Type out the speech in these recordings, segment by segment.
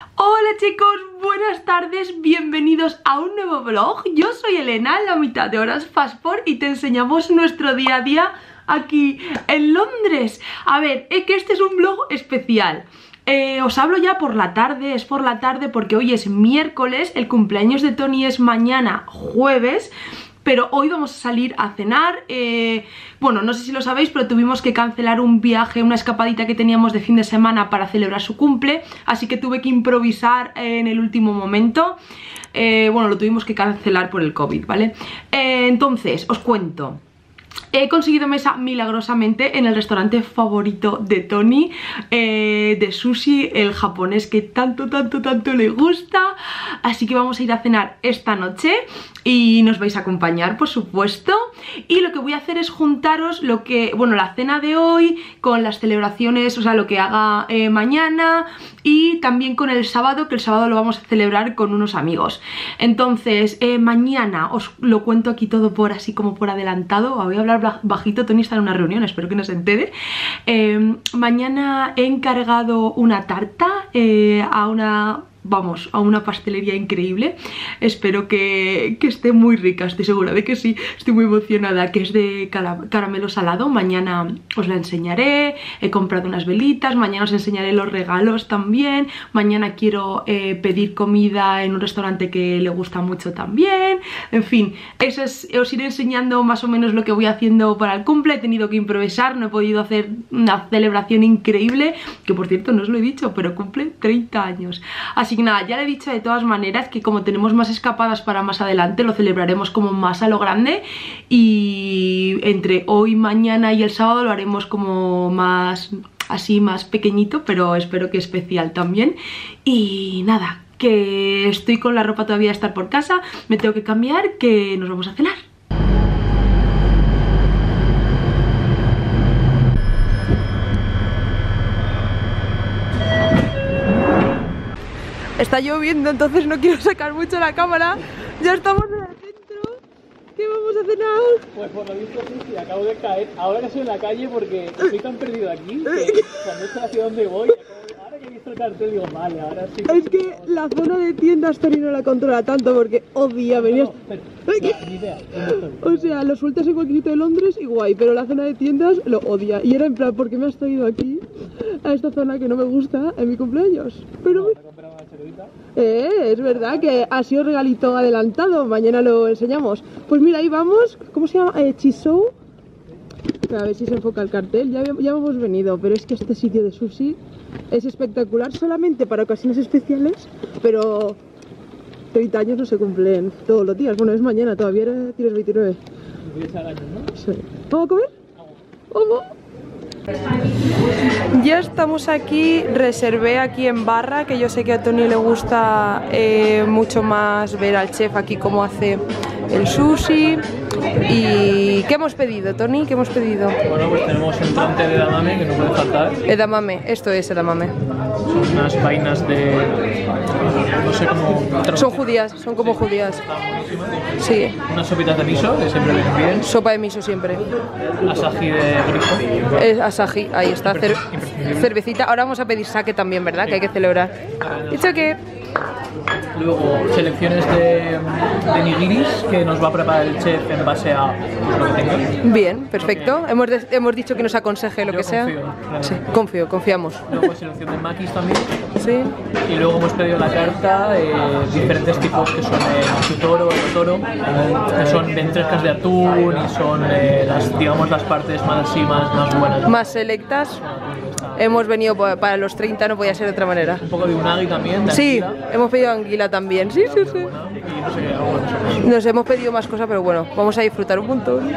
Hola chicos, buenas tardes, bienvenidos a un nuevo vlog. Yo soy Elena, la mitad de horas Fastport y te enseñamos nuestro día a día aquí en Londres. A ver, es que este es un vlog especial. Eh, os hablo ya por la tarde, es por la tarde porque hoy es miércoles, el cumpleaños de Tony es mañana jueves pero hoy vamos a salir a cenar, eh, bueno, no sé si lo sabéis, pero tuvimos que cancelar un viaje, una escapadita que teníamos de fin de semana para celebrar su cumple, así que tuve que improvisar en el último momento, eh, bueno, lo tuvimos que cancelar por el COVID, ¿vale? Eh, entonces, os cuento... He conseguido mesa milagrosamente en el restaurante favorito de Tony De sushi, el japonés que tanto, tanto, tanto le gusta. Así que vamos a ir a cenar esta noche Y nos vais a acompañar, por supuesto. Y lo que voy a hacer es juntaros lo que, bueno, la cena de hoy Con las celebraciones, o sea, lo que haga eh, mañana Y también con el sábado, que el sábado lo vamos a celebrar con unos amigos. Entonces, eh, mañana os lo cuento aquí todo por así como por adelantado. Voy a hablar bajito, Tony está en una reunión, espero que no se entere. Eh, mañana he encargado una tarta a una vamos, a una pastelería increíble. Espero que, esté muy rica, estoy segura de que sí. Estoy muy emocionada, que es de caramelo salado. Mañana os la enseñaré. He comprado unas velitas, mañana os enseñaré los regalos también. Mañana quiero eh, pedir comida en un restaurante que le gusta mucho también. En fin, eso es, os iré enseñando más o menos lo que voy haciendo para el cumple. He tenido que improvisar, no he podido hacer una celebración increíble Que por cierto no os lo he dicho, pero cumple 30 años. Así nada, ya le he dicho de todas maneras que como tenemos más escapadas para más adelante, lo celebraremos como más a lo grande y entre hoy, mañana y el sábado lo haremos como más así, más pequeñito, pero espero que especial también. Y nada, que estoy con la ropa todavía a estar por casa, me tengo que cambiar, que nos vamos a cenar. Está lloviendo, entonces no quiero sacar mucho la cámara. Ya estamos en el centro. ¿Qué vamos a cenar? Pues por lo visto sí, sí, acabo de caer. Ahora estoy en la calle porque estoy tan perdido aquí que cuando sé hacia dónde voy, ahora que he visto el cartel digo, vale, ahora sí. Es que la zona de tiendas Tony no la controla tanto porque odia venir. No, pero, idea, o sea, lo sueltas en cualquier sitio de Londres y guay, pero la zona de tiendas lo odia. Y era en plan, ¿por qué me has traído aquí? A esta zona que no me gusta en mi cumpleaños. Pero... Eh, es verdad que ha sido regalito adelantado, mañana lo enseñamos. Pues mira, ahí vamos, ¿cómo se llama? Eh, Chisou. A ver si se enfoca el cartel, ya, ya hemos venido, pero es que este sitio de sushi es espectacular solamente para ocasiones especiales, pero 30 años no se cumplen todos los días. Bueno, es mañana, todavía tienes 29. Sí. ¿Vamos a comer? ¿Vamos? Ya estamos aquí, reservé aquí en Barra, que yo sé que a Tony le gusta eh, mucho más ver al chef aquí cómo hace el sushi. ¿Y qué hemos pedido, Tony? ¿Qué hemos pedido? Bueno, pues tenemos entrante de edamame, que no puede faltar. Edamame, esto es edamame. Son unas vainas de... no sé cómo... Son judías, son como judías. Sí. Unas sopitas de miso, que siempre vienen bien. Sopa de miso siempre. Asaji de grifo. Es asaji, ahí está, cervecita. Ahora vamos a pedir sake también, ¿verdad? Que hay que celebrar. It's okay. Luego selecciones de, de, nigiris que nos va a preparar el chef en base a lo que tenga. Bien, perfecto. Hemos, hemos dicho que nos aconseje lo que sea. Sí, confío, confiamos. Luego selección de maquis también. Sí. Y luego hemos pedido la carta, eh, diferentes tipos que son el toro, el toro, que son ventrescas de atún y son eh, las, digamos, las partes más así, más, más buenas. Más selectas. Hemos venido para los 30, no podía ser de otra manera. Un poco de unagi también. De sí, hemos pedido anguila también. Sí, sí, sí. Nos hemos pedido más cosas, pero bueno, vamos a disfrutar un montón.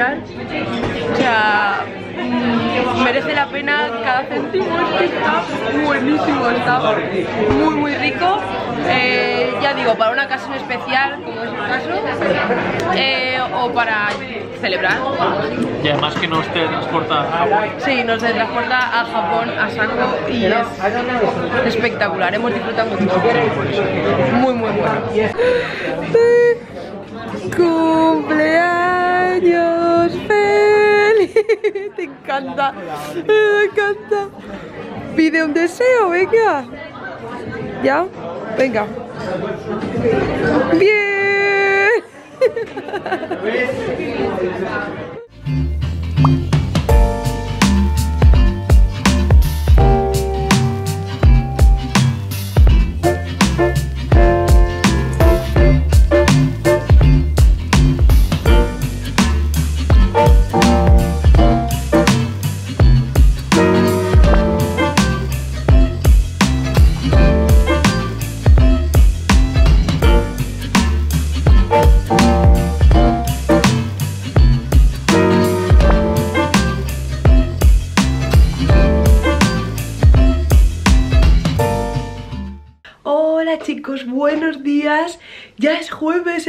Espectacular. O sea, mm, merece la pena cada céntimo, es que está buenísimo, está muy muy rico. Eh, ya digo, para una ocasión especial, como es el caso, eh, o para celebrar. Y además que nos transporta Sí, nos transporta a Japón, a Sango y es espectacular, hemos disfrutado muchísimo. Muy, muy bueno. ¡Cumpleaños feliz! Te encanta, me encanta. Pide un deseo, venga. ¿Ya? Venga. Bien.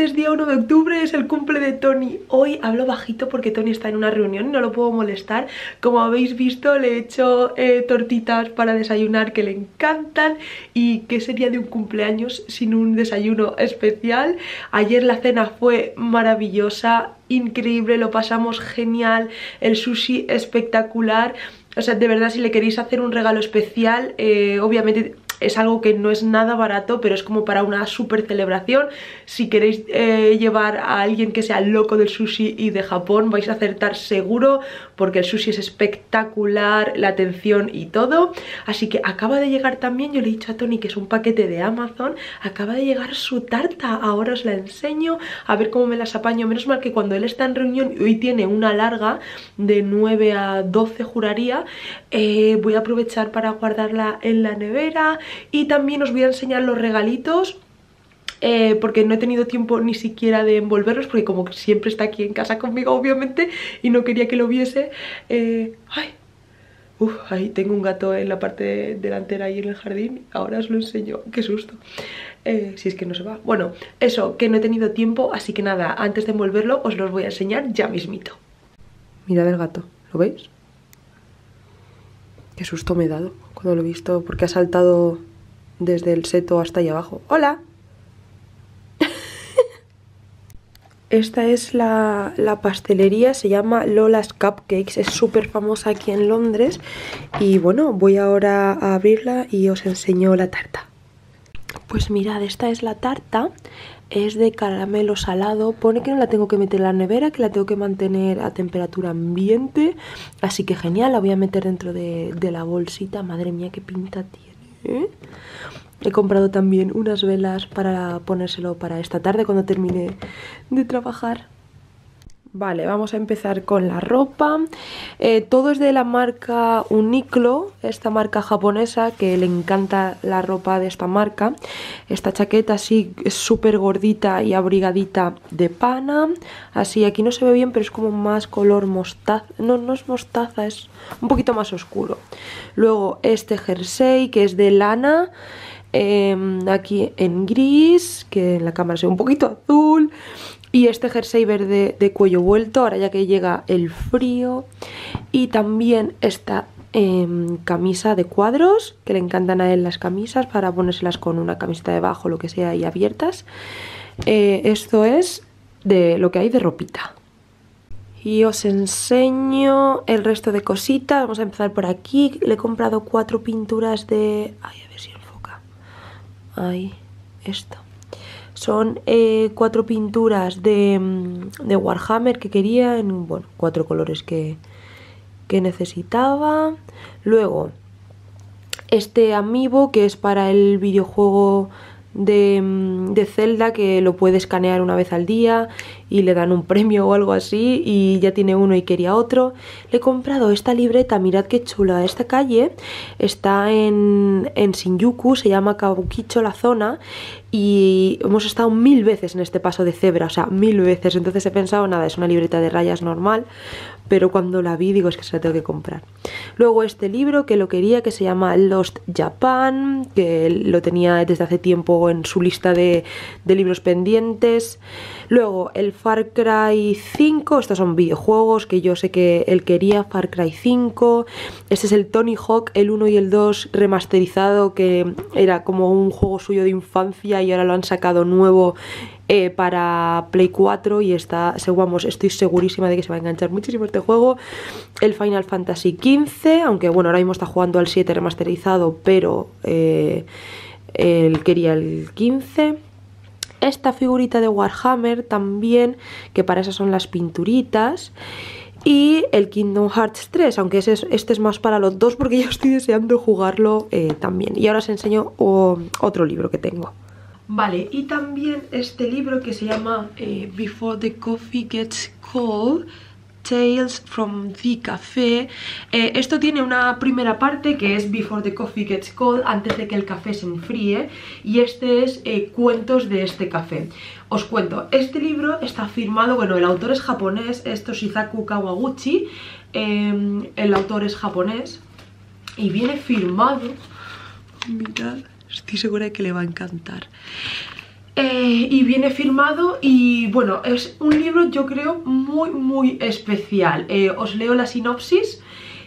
es día 1 de octubre, es el cumple de Tony. Hoy hablo bajito porque Tony está en una reunión y no lo puedo molestar. Como habéis visto, le he hecho eh, tortitas para desayunar que le encantan. ¿Y qué sería de un cumpleaños sin un desayuno especial? Ayer la cena fue maravillosa, increíble, lo pasamos genial, el sushi espectacular. O sea, de verdad, si le queréis hacer un regalo especial, eh, obviamente es algo que no es nada barato, pero es como para una super celebración. Si queréis eh, llevar a alguien que sea loco del sushi y de Japón, vais a acertar seguro, porque el sushi es espectacular, la atención y todo. Así que acaba de llegar también, yo le he dicho a Tony que es un paquete de Amazon, acaba de llegar su tarta, ahora os la enseño, a ver cómo me las apaño. Menos mal que cuando él está en reunión hoy tiene una larga de 9 a 12 juraría, eh, voy a aprovechar para guardarla en la nevera y también os voy a enseñar los regalitos eh, porque no he tenido tiempo ni siquiera de envolverlos porque como siempre está aquí en casa conmigo obviamente y no quería que lo viese eh, ay Uf, ahí tengo un gato en la parte delantera ahí en el jardín ahora os lo enseño, qué susto. Eh, si es que no se va, bueno, eso, que no he tenido tiempo, así que nada, antes de envolverlo os los voy a enseñar ya mismito. Mirad el gato, ¿lo veis? Qué susto me he dado cuando lo he visto, porque ha saltado desde el seto hasta ahí abajo. ¡Hola! Esta es la, la, pastelería, se llama Lola's Cupcakes, es súper famosa aquí en Londres y bueno, voy ahora a abrirla y os enseño la tarta. Pues mirad, esta es la tarta, es de caramelo salado, pone que no la tengo que meter en la nevera, que la tengo que mantener a temperatura ambiente, así que genial, la voy a meter dentro de, de la bolsita, madre mía qué pinta tiene. ¿eh? He comprado también unas velas para ponérselo para esta tarde cuando termine de trabajar. Vale, vamos a empezar con la ropa. Eh, todo es de la marca Uniqlo, esta marca japonesa que le encanta la ropa de esta marca. Esta chaqueta así es súper gordita y abrigadita de pana. Así, aquí no se ve bien, pero es como más color mostaza. No, no es mostaza, es un poquito más oscuro. Luego este jersey que es de lana. Eh, aquí en gris, que en la cámara se ve un poquito azul. Y este jersey verde de cuello vuelto, ahora ya que llega el frío. Y también esta camisa de cuadros, que le encantan a él las camisas, para ponérselas con una camiseta debajo, lo que sea, y abiertas. Eh, esto es de lo que hay de ropita. Y os enseño el resto de cositas. Vamos a empezar por aquí. Le he comprado cuatro pinturas de... Ay, a ver si enfoca. Ahí, esto. Son eh, cuatro pinturas de, de, Warhammer que quería, en bueno, cuatro colores que, que necesitaba. Luego, este amiibo que es para el videojuego de, de, Zelda que lo puede escanear una vez al día y le dan un premio o algo así y ya tiene uno y quería otro. Le he comprado esta libreta, mirad qué chula. Esta calle está en, en Shinjuku, se llama Kabukicho la zona y hemos estado mil veces en este paso de cebra, o sea, mil veces. Entonces he pensado, nada, es una libreta de rayas normal, pero cuando la vi digo es que se la tengo que comprar. Luego este libro que lo quería, que se llama Lost Japan, que lo tenía desde hace tiempo en su lista de, de libros pendientes. Luego el Far Cry 5, estos son videojuegos que yo sé que él quería, Far Cry 5. Este es el Tony Hawk, el 1 y el 2 remasterizado, que era como un juego suyo de infancia y ahora lo han sacado nuevo eh, para Play 4 y está, vamos, estoy segurísima de que se va a enganchar muchísimo este juego. El Final Fantasy XV, aunque bueno, ahora mismo está jugando al 7 remasterizado, pero eh, él quería el 15 esta figurita de Warhammer también, que para esas son las pinturitas. Y el Kingdom Hearts 3, aunque ese este es más para los dos porque yo estoy deseando jugarlo eh, también. Y ahora os enseño otro libro que tengo. Vale, y también este libro que se llama eh, Before the Coffee Gets Cold Tales from the Café. Eh, esto tiene una primera parte que es Before the Coffee Gets Cold, antes de que el café se enfríe, y este es eh, Cuentos de este café. Os cuento, este libro está firmado, bueno, el autor es japonés, es Shizaku Kawaguchi, el autor es japonés, y viene firmado, Estoy segura de que le va a encantar. Eh, y viene firmado y bueno, es un libro yo creo muy muy especial. Eh, os leo la sinopsis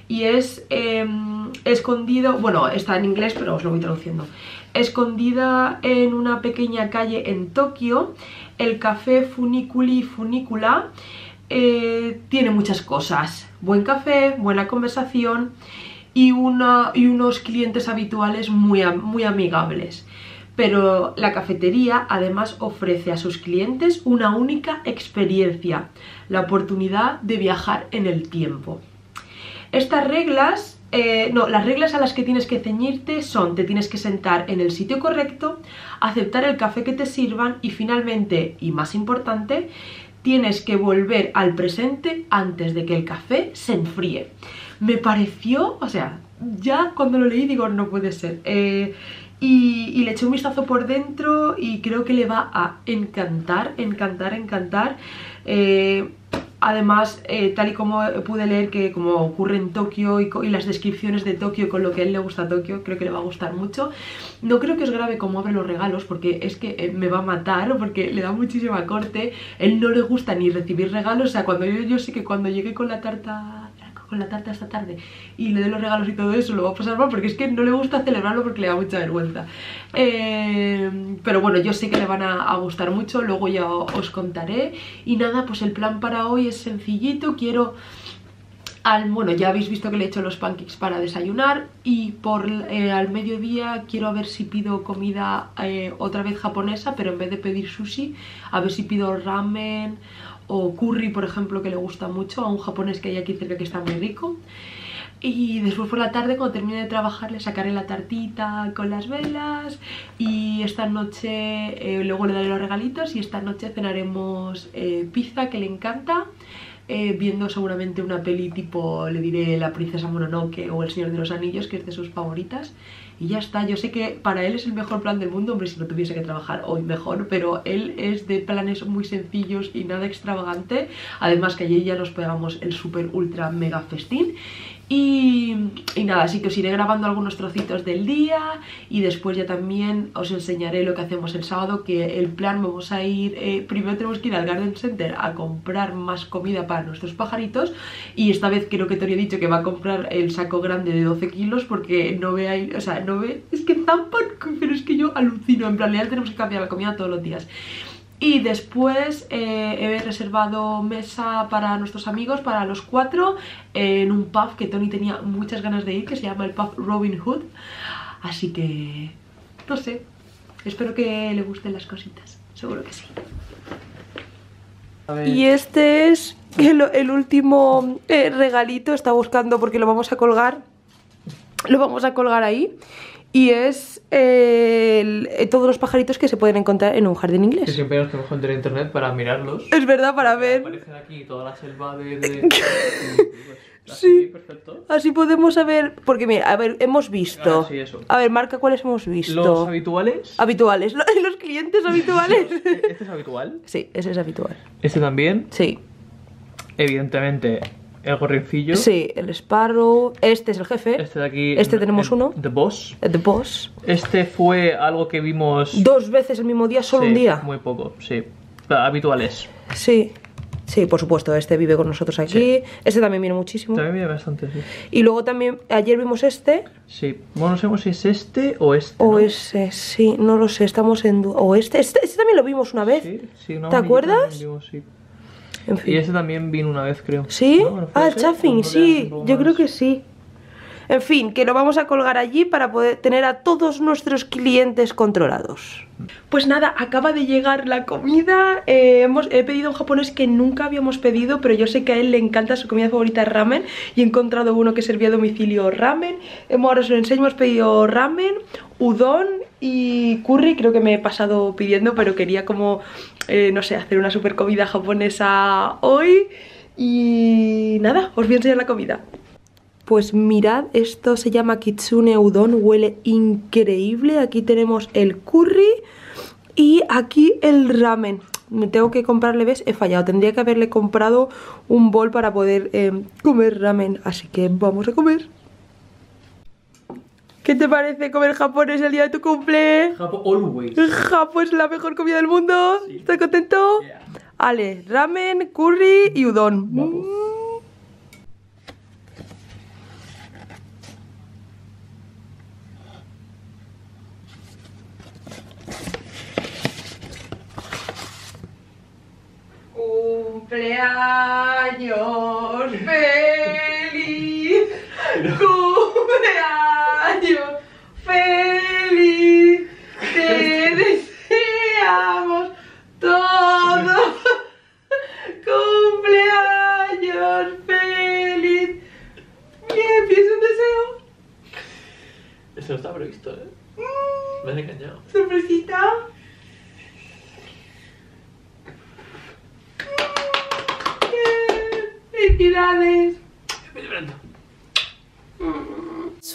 y es em, escondido, bueno está en inglés pero os lo voy traduciendo. Escondida en una pequeña calle en Tokio, el café Funiculi Funicula eh, tiene muchas cosas. Buen café, buena conversación y, una, y unos clientes habituales muy, muy amigables. Pero la cafetería además ofrece a sus clientes una única experiencia, la oportunidad de viajar en el tiempo. Estas reglas, eh, no, las reglas a las que tienes que ceñirte son, te tienes que sentar en el sitio correcto, aceptar el café que te sirvan y finalmente, y más importante, tienes que volver al presente antes de que el café se enfríe me pareció, o sea, ya cuando lo leí digo, no puede ser. Eh, y, le eché un vistazo por dentro y creo que le va a encantar, encantar, encantar. Eh, Además, eh, tal y como pude leer que como ocurre en Tokio y, las descripciones de Tokio con lo que a él le gusta Tokio, creo que le va a gustar mucho. No creo que es grave cómo abre los regalos, porque es que eh, me va a matar, porque le da muchísima corte. Él no le gusta ni recibir regalos, o sea, cuando yo, yo sé que cuando llegue con la tarta la tarta esta tarde y le doy los regalos y todo eso, lo va a pasar mal porque es que no le gusta celebrarlo porque le da mucha vergüenza. Eh, pero bueno, yo sé que le van a, gustar mucho, luego ya os contaré. Y nada, pues el plan para hoy es sencillito, quiero... Bueno, ya habéis visto que le he hecho los pancakes para desayunar y por eh, al mediodía quiero ver si pido comida eh, otra vez japonesa, pero en vez de pedir sushi, a ver si pido ramen o curry, por ejemplo, que le gusta mucho a un japonés que hay aquí cerca que está muy rico. Y después por la tarde, cuando termine de trabajar, le sacaré la tartita con las velas. Y esta noche, eh, luego le daré los regalitos. Y esta noche cenaremos eh, pizza, que le encanta. Eh, viendo seguramente una peli tipo, le diré La princesa Mononoke o El señor de los anillos, que es de sus favoritas y ya está. Yo sé que para él es el mejor plan del mundo, hombre, si no tuviese que trabajar hoy mejor, pero él es de planes muy sencillos y nada extravagante. Además que allí ya nos pegamos el super ultra mega festín y, nada, así que os iré grabando algunos trocitos del día y después ya también os enseñaré lo que hacemos el sábado, que el plan vamos a ir, eh, primero tenemos que ir al Garden Center a comprar más comida para nuestros pajaritos y esta vez creo que te había dicho que va a comprar el saco grande de 12 kilos porque no ve o sea, no ve, es que zampan, pero es que yo alucino, en plan, ya tenemos que cambiar la comida todos los días. Y después eh, he reservado mesa para nuestros amigos, para los cuatro, en un pub que Tony tenía muchas ganas de ir, que se llama el pub Robin Hood. Así que, no sé, espero que le gusten las cositas, seguro que sí. Y este es el, último eh, regalito, está buscando porque lo vamos a colgar, lo vamos a colgar ahí. Y es eh, el- todos los pajaritos que se pueden encontrar en un jardín Que inglés. siempre nos tenemos que meter en internet para mirarlos. Es verdad, para ver. Aparecen aquí toda la selva de... Sí. perfecto. Así podemos saber, porque mira, a ver, hemos visto. Ah, sí, eso. A ver, marca cuáles hemos visto. Los habituales. Habituales, lo- los clientes habituales. Este es habitual. sí, ese es habitual. Este también. Sí, Evidentemente, el gorrincillo. sí, el Sparrow, este es el jefe, Este de aquí. Este tenemos el- uno. The Boss. The Boss. Este fue algo que vimos. Dos veces el mismo día, solo Sí, un día. Muy poco, sí. Habituales. Sí, sí, por supuesto, este vive con nosotros aquí. Este también viene muchísimo. También viene bastante, sí. Y luego también, ayer vimos este, Sí. Bueno, no sabemos si es este o este. o ¿no? ese, sí, no lo sé, estamos en... O este, este, este también lo vimos una vez. Sí, sí, una ¿Te acuerdas? sí. En fin. Y este también vino una vez, creo. ¿Sí? ¿No? ¿No fue ah, el ese? Chaffing, ¿O no le sí, yo creo que sí. En fin, que lo vamos a colgar allí para poder tener a todos nuestros clientes controlados. Pues nada, acaba de llegar la comida. Eh, hemos, he pedido un japonés que nunca habíamos pedido, pero yo sé que a él le encanta, su comida favorita ramen. Y he encontrado uno que servía a domicilio ramen. Hemos, ahora os lo enseño, hemos pedido ramen, udon y curry. Creo que me he pasado pidiendo, pero quería como, eh, no sé, hacer una super comida japonesa hoy. Y nada, os voy a enseñar la comida. Pues mirad, esto se llama Kitsune Udon, huele increíble. Aquí tenemos el curry y aquí el ramen. Me tengo que comprarle, ¿ves? He fallado. Tendría que haberle comprado un bol para poder eh, comer ramen. Así que vamos a comer. ¿Qué te parece comer japonés el día de tu cumple? Japo always. Japo es la mejor comida del mundo. ¿Estás contento? Yeah. Ale, ramen, curry y udon. Vamos. Cumpleaños feliz, cumpleaños feliz, te deseamos todos cumpleaños feliz. Bien, ¿pides un deseo? Esto no está previsto, ¿eh? Me has engañado. Sorpresita. That's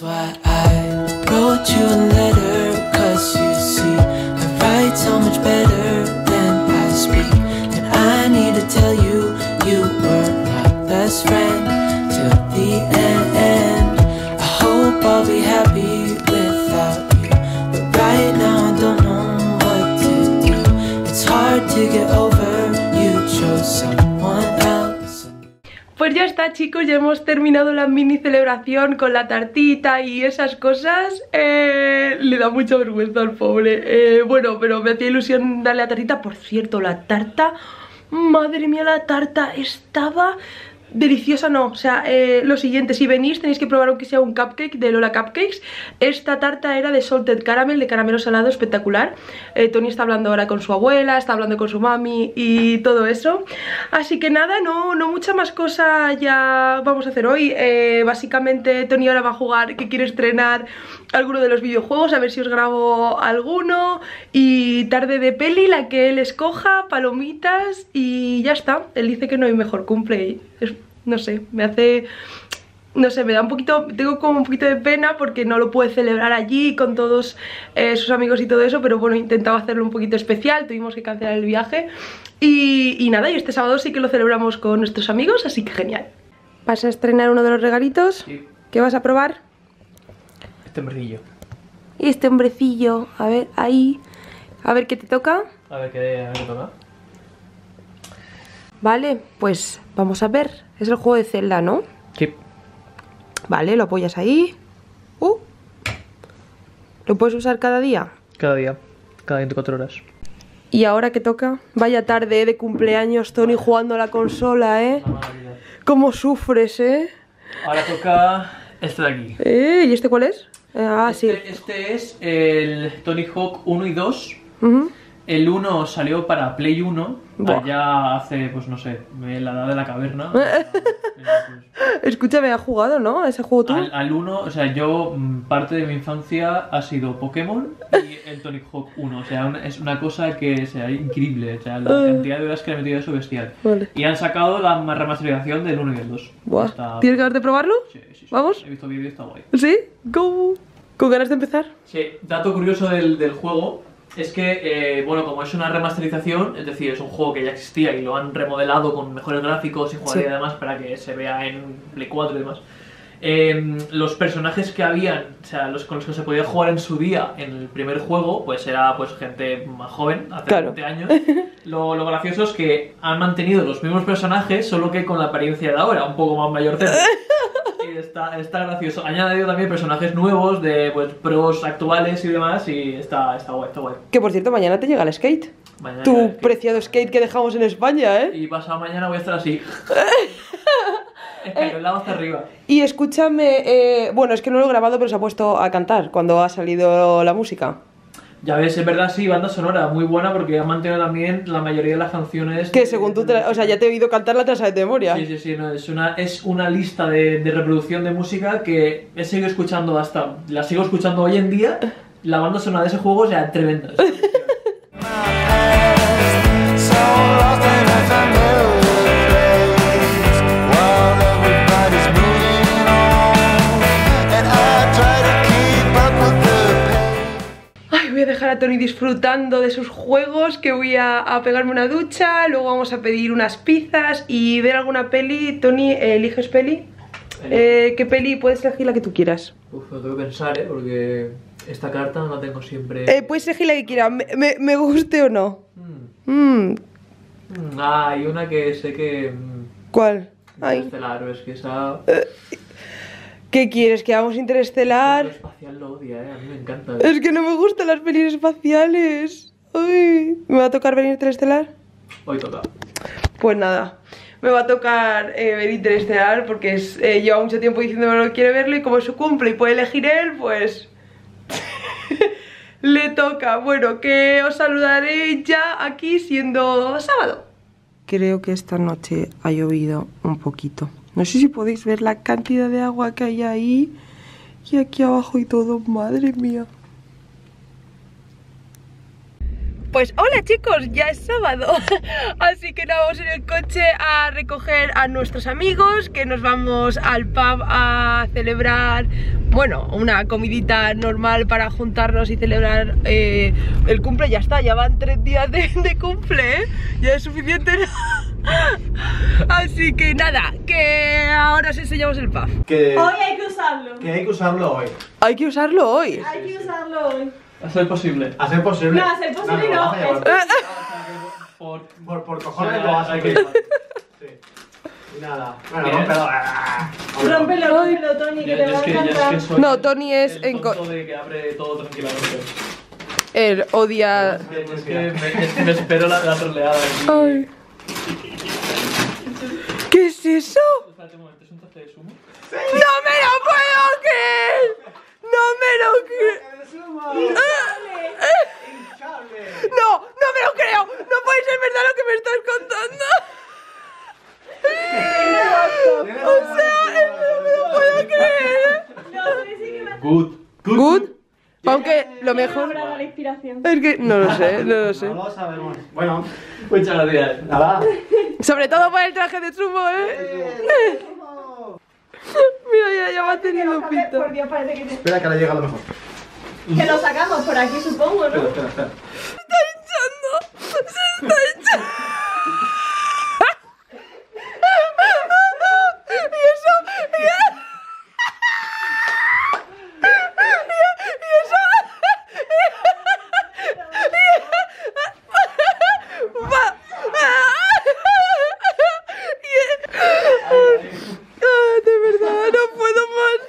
why I wrote you a letter. Cause you see, I write so much better than I speak. And I need to tell you, you were my best friend till the end. I hope I'll be happy without you. But right now I don't know what to do. It's hard to get over, you chose someone. Pues ya está chicos, ya hemos terminado la mini celebración con la tartita y esas cosas. Eh, Le da mucha vergüenza al pobre. Eh, Bueno, pero me hacía ilusión darle la tartita. Por cierto, la tarta, madre mía la tarta estaba deliciosa no, o sea, eh, lo siguiente, si venís tenéis que probar aunque sea un cupcake de Lola Cupcakes. Esta tarta era de salted caramel, de caramelo salado, espectacular. Eh, Tony está hablando ahora con su abuela, está hablando con su mami y todo eso. Así que nada, no, no mucha más cosa ya vamos a hacer hoy. Eh, Básicamente Tony ahora va a jugar, que quiere estrenar alguno de los videojuegos, a ver si os grabo alguno. Y tarde de peli, la que él escoja, palomitas y ya está. Él dice que no hay mejor cumple, no sé, me hace no sé, me da un poquito, tengo como un poquito de pena porque no lo puede celebrar allí con todos eh, sus amigos y todo eso, pero bueno, intentaba hacerlo un poquito especial, tuvimos que cancelar el viaje y, y nada, y este sábado sí que lo celebramos con nuestros amigos, así que genial. ¿Vas a estrenar uno de los regalitos? Sí. ¿Qué vas a probar? Este merdillo. Este hombrecillo, a ver, ahí, a ver qué te toca. A ver qué, a ver qué toca. Vale, pues vamos a ver, es el juego de Zelda, ¿no? Sí. Vale, lo apoyas ahí. Uh. ¿Lo puedes usar cada día? Cada día. Cada 24 horas. Y ahora que toca, vaya tarde de cumpleaños Tony jugando a la consola, ¿eh? ¿Cómo sufres, eh? Ahora toca este de aquí. ¿Eh? ¿Y este cuál es? Eh, ah, sí. Este, este es el Tony Hawk 1 y 2. Ujú. El 1 salió para Play 1, Buah. allá hace, pues no sé, la edad de la caverna. Escúchame, has jugado, ¿no? Ese juego tú. al, al 1, o sea, yo, mm, parte de mi infancia ha sido Pokémon y el Tonic Hawk 1. O sea, una- es una cosa que o sea, increíble. O sea, la cantidad de horas que le he metido eso bestial. Vale. Y han sacado la remasterización del 1 y del 2. Buah. Está- ¿Tienes ganas de probarlo? Sí, sí, sí. ¿Vamos? He visto vídeo y está guay. ¿Sí? Go. ¿Con ganas de empezar? Sí, dato curioso del, del juego es que, eh, bueno, como es una remasterización, es decir, es un juego que ya existía y lo han remodelado con mejores gráficos y jugabilidad Sí. y demás para que se vea en Play 4 y demás. eh, los personajes que habían, o sea, los con los que se podía jugar en su día en el primer juego, pues era pues gente más joven, hace Claro. 20 años. Lo, lo gracioso es que han mantenido los mismos personajes, solo que con la apariencia de ahora, un poco más mayor está, está gracioso. Han añadido también personajes nuevos de pues, pros actuales y demás. Y está, está guay, está guay. Que por cierto, mañana te llega el skate. Mañana Tu preciado skate que dejamos en España, ¿eh? Y pasado mañana voy a estar así. Escalonado hasta arriba. Y escúchame, eh, bueno, es que no lo he grabado, pero se ha puesto a cantar cuando ha salido la música. Ya ves, es verdad, sí, banda sonora muy buena porque ha mantenido también la mayoría de las canciones. Que según tú, te la- o sea, ya te he oído cantarla, te la sabes de memoria. Sí, sí, sí, no, es, una, es una lista de, de reproducción de música que he seguido escuchando hasta. La sigo escuchando hoy en día. La banda sonora de ese juego es ya tremenda. A Tony disfrutando de sus juegos, que voy a, a pegarme una ducha, luego vamos a pedir unas pizzas y ver alguna peli. Tony, eh, ¿eliges peli? Eh, ¿Qué peli? Puedes elegir la que tú quieras. Uf, lo tengo que pensar, ¿eh? Porque esta carta no la tengo siempre. Eh, puedes elegir la que quieras, me, me- me guste o no. Mm. Mm, Mm, Ah, hay una que sé que. ¿Cuál? Ay, pero es que esa. ¿Qué quieres? ¿Que hagamos interestelar? espacial lo odia, ¿eh? A mí me encanta. Es que no me gustan las pelis espaciales. Ay, ¿me va a tocar ver interestelar? Hoy toca. Pues nada, me va a tocar eh, ver Interestelar porque es, eh, lleva mucho tiempo diciéndome que quiere verlo y como es su cumple y puede elegir él, pues le toca. Bueno, que os saludaré ya aquí siendo sábado. Creo que esta noche ha llovido un poquito. No sé si podéis ver la cantidad de agua que hay ahí y aquí abajo y todo. Madre mía. Pues hola chicos, ya es sábado, así que nada, vamos en el coche a recoger a nuestros amigos, que nos vamos al pub a celebrar, bueno, una comidita normal para juntarnos y celebrar eh, el cumple, ya está, ya van tres días de, de cumple, ¿eh? ya es suficiente, ¿no? Así que nada, que ahora os enseñamos el pub. Que, Hoy hay que usarlo. que hay que usarlo hoy. Hay que usarlo hoy. Hay que usarlo hoy. A ser posible. A ser posible. No, a ser posible no, es- Por. Por, por cojones lo vas a hay que-. Sí. Y nada. Bueno, Bien. rómpelo. Ah, hombre. Rómpelo, rómpelo, Tony, que Yo- te yo va a es que- es que encantar. No, Tony es el en co- tonto de que abre todo tranquilamente. Él odia... Es que me, es que me espero la, la troleada aquí. Ay. ¿Qué es eso? Espérate un momento, ¿es un tazo de sumo? ¡No me lo puedo creer! ¡No me lo creo! ¡No! ¡No me lo creo! ¡No puede ser verdad lo que me estás contando! O sea, no me lo puedo creer. No, Tony sí que me hace Good. ¿Good? Aunque lo mejor... ahora la inspiración. Es que no lo sé, no lo sé. No lo sabemos. Bueno, Muchas gracias. nada. Sobre todo por el traje de sumo, ¿eh? Mira, ya, ya va teniendo Por pinta. Dios, parece que, te- Espera que ahora llega lo mejor. que lo sacamos por aquí, supongo, Espera, ¿no? espera, espera. está hinchando. Se está hinchando. Y eso. Y, y eso. Va. Y- Ah, de verdad, no puedo más.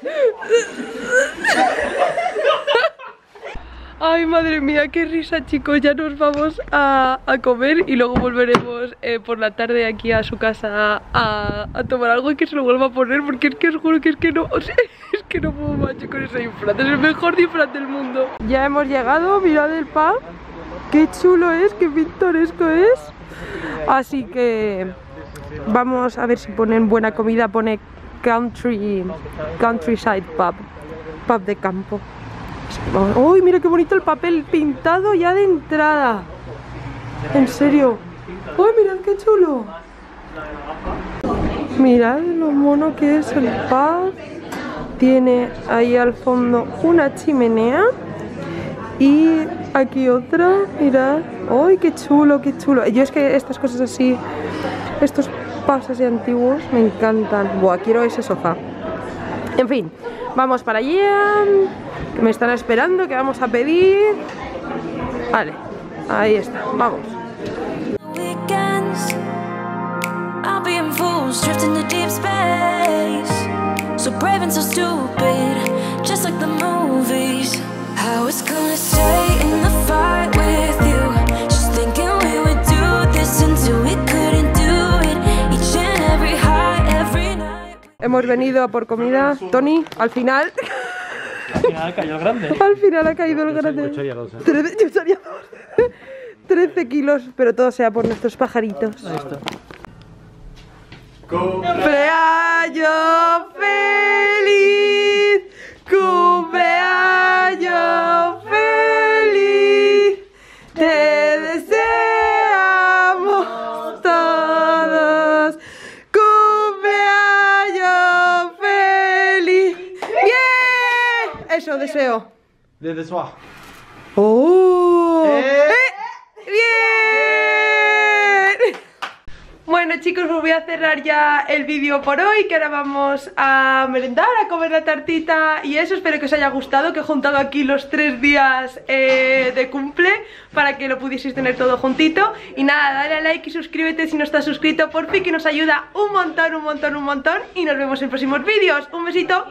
Ay, madre mía, qué risa, chicos. Ya nos vamos a, a comer y luego volveremos eh, por la tarde aquí a su casa a, a tomar algo y que se lo vuelva a poner porque es que os juro que es que no, es que no puedo más con ese disfraz. Es el mejor disfraz del mundo. Ya hemos llegado, mirad el pub. Qué chulo es, qué pintoresco es. Así que vamos a ver si ponen buena comida. Pone country, countryside pub, pub de campo. ¡Uy, mira qué bonito el papel pintado ya de entrada! En serio. ¡Uy, mirad qué chulo! Mirad lo mono que es el pub. Tiene ahí al fondo una chimenea. Y aquí otra, mirad. ¡Ay, qué chulo, qué chulo! Yo es que estas cosas así, estos pubs así antiguos, me encantan. Buah, quiero ese sofá. En fin, vamos para allá. Me están esperando, que vamos a pedir. Vale, ahí está, vamos. Hemos venido a por comida. Tony, al final, Al final cayó el grande. al final ha caído el grande. Trece- yo sería dos. 13 kilos, pero todo sea por nuestros pajaritos. Ahí está. ¡Cumpleaños feliz! Eso deseo. Desde soir. ¡Oh! ¡Eh! ¡Eh! ¡Bien! Bueno chicos, pues voy a cerrar ya el vídeo por hoy Que ahora vamos a merendar, a comer la tartita y eso Espero que os haya gustado, que he juntado aquí los tres días eh, de cumple Para que lo pudieseis tener todo juntito Y nada, dale a like y suscríbete si no estás suscrito Por fin que nos ayuda un montón, un montón, un montón Y nos vemos en próximos vídeos Un besito,